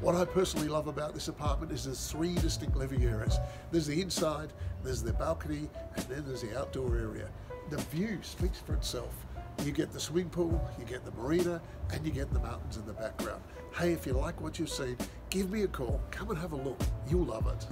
What I personally love about this apartment is there's three distinct living areas. There's the inside, there's the balcony, and then there's the outdoor area. The view speaks for itself. You get the swimming pool, you get the marina, and you get the mountains in the background. Hey, if you like what you've seen, give me a call, come and have a look. You'll love it.